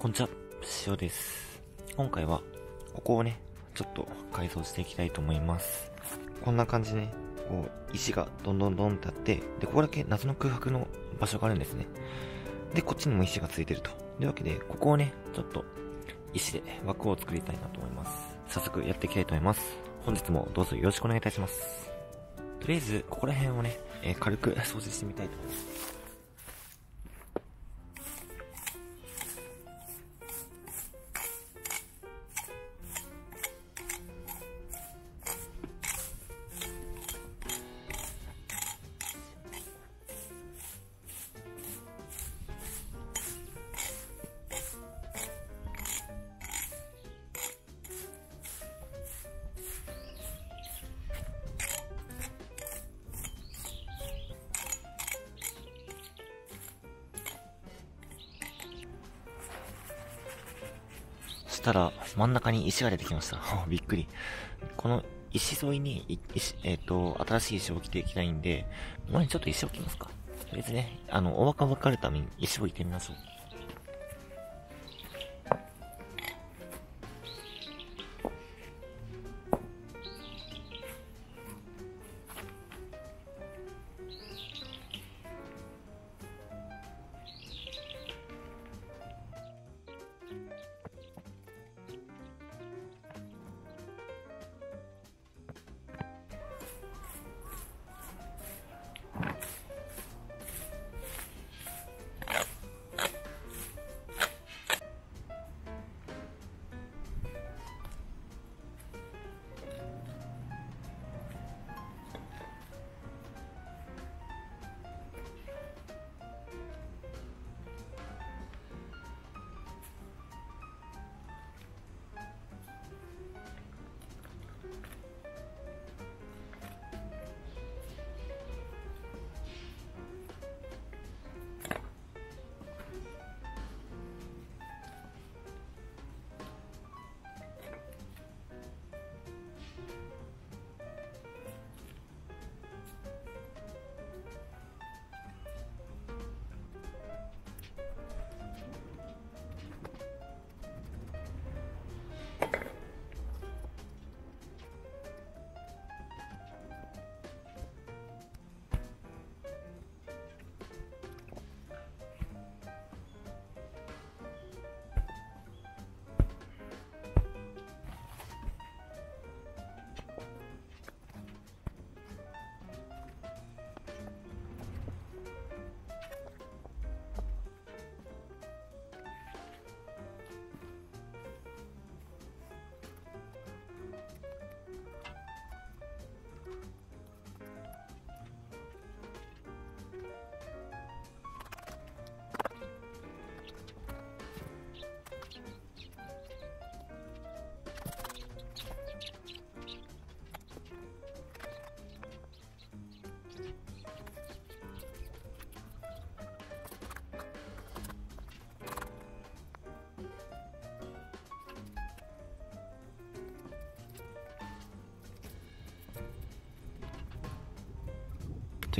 こんにちは、塩です。今回は、ここをね、ちょっと改造していきたいと思います。こんな感じでね、こう、石がどんどんどんってあって、で、ここだけ謎の空白の場所があるんですね。で、こっちにも石がついてると。というわけで、ここをね、ちょっと、石で枠を作りたいなと思います。早速やっていきたいと思います。本日もどうぞよろしくお願いいたします。とりあえず、ここら辺をね、えー軽く掃除してみたいと思います。したら、真ん中に石が出てきました。びっくり。この石沿いに、えっ、と、新しい石を置いていきたいんで、ここにちょっと石を置きますか。とりあえずね、あの、お若分かるために石を置いてみましょう。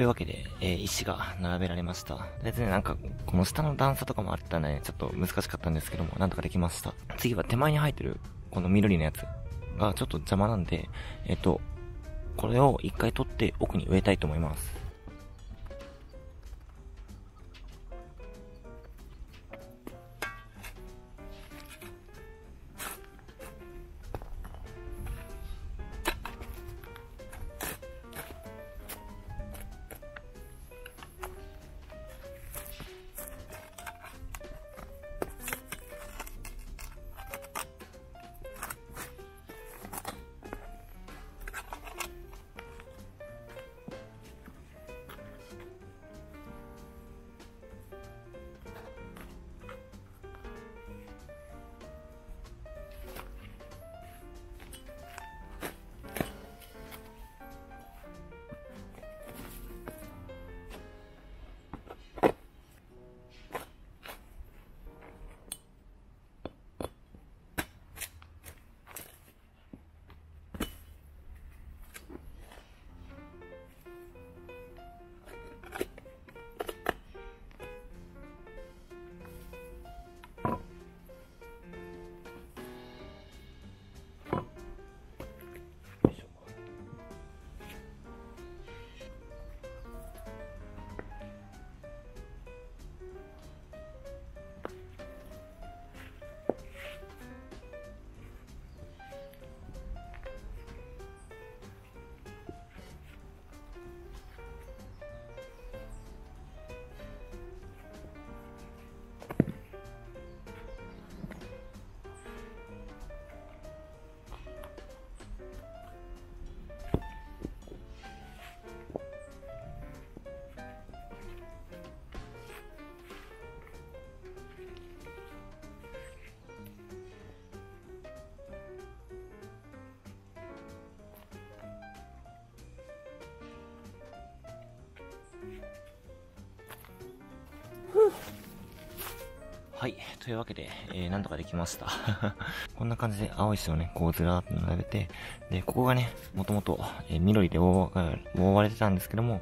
というわけで、えー石が並べられました。でね、なんか、この下の段差とかもあったね、ちょっと難しかったんですけども、なんとかできました。次は手前に入ってる、この緑のやつがちょっと邪魔なんで、えっ、と、これを一回取って奥に植えたいと思います。はい。というわけで、えー、なんとかできました。こんな感じで青い石をね、こうずらーっと並べて、で、ここがね、もともと、えー、緑で覆われてたんですけども、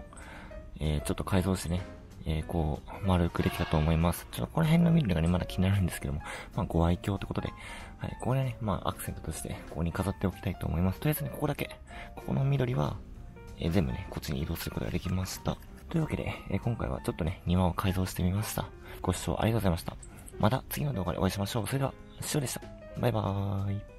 えー、ちょっと改造してね、えー、こう、丸くできたと思います。ちょっとこの辺の緑がね、まだ気になるんですけども、まあ、ご愛嬌ってことで、はい、これはね、まあ、アクセントとして、ここに飾っておきたいと思います。とりあえずね、ここだけ、ここの緑は、えー、全部ね、こっちに移動することができました。というわけで、えー、今回はちょっとね、庭を改造してみました。ご視聴ありがとうございました。また次の動画でお会いしましょう。それでは、しおでした。バイバーイ。